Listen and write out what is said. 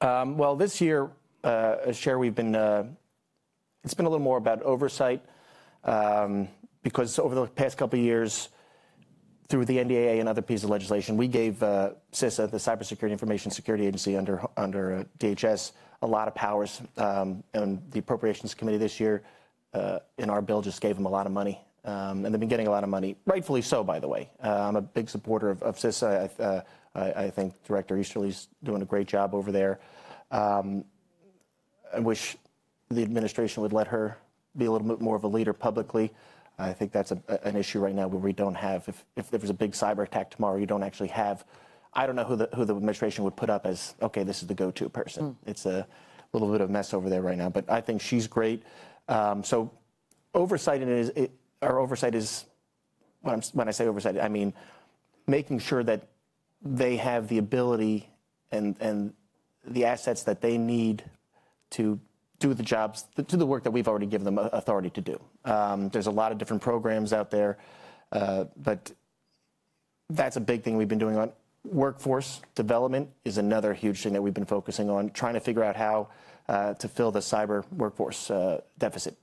Um, well, this year, uh, we've been, uh, it's been a little more about oversight um, because over the past couple of years, through the NDAA and other pieces of legislation, we gave uh, CISA, the Cybersecurity Information Security Agency under, under uh, DHS, a lot of powers. Um, and the Appropriations Committee this year, uh, in our bill, just gave them a lot of money. Um, and they've been getting a lot of money, rightfully so, by the way. Uh, I'm a big supporter of, of CISA. I, uh, I, I, think Director Easterly's doing a great job over there. Um, I wish the administration would let her be a little bit more of a leader publicly. I think that's a, an issue right now where we don't have, if, if there was a big cyber attack tomorrow, you don't actually have, I don't know who the, who the administration would put up as, okay, this is the go-to person. Mm. It's a little bit of a mess over there right now, but I think she's great. Um, so oversight is, it, our oversight is, when, when I say oversight, I mean making sure that they have the ability and, and the assets that they need to do the jobs, do the work that we've already given them authority to do. Um, there's a lot of different programs out there, uh, but that's a big thing we've been doing on workforce development is another huge thing that we've been focusing on, trying to figure out how uh, to fill the cyber workforce uh, deficit.